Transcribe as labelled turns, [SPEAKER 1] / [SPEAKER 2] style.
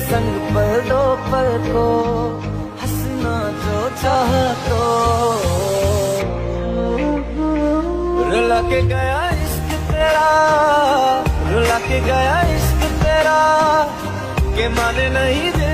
[SPEAKER 1] संग पल दो, पल को। हंसना जो चाह तो। रुला के गया इश्क तेरा, रुला के गया इश्क तेरा, के माने नहीं दे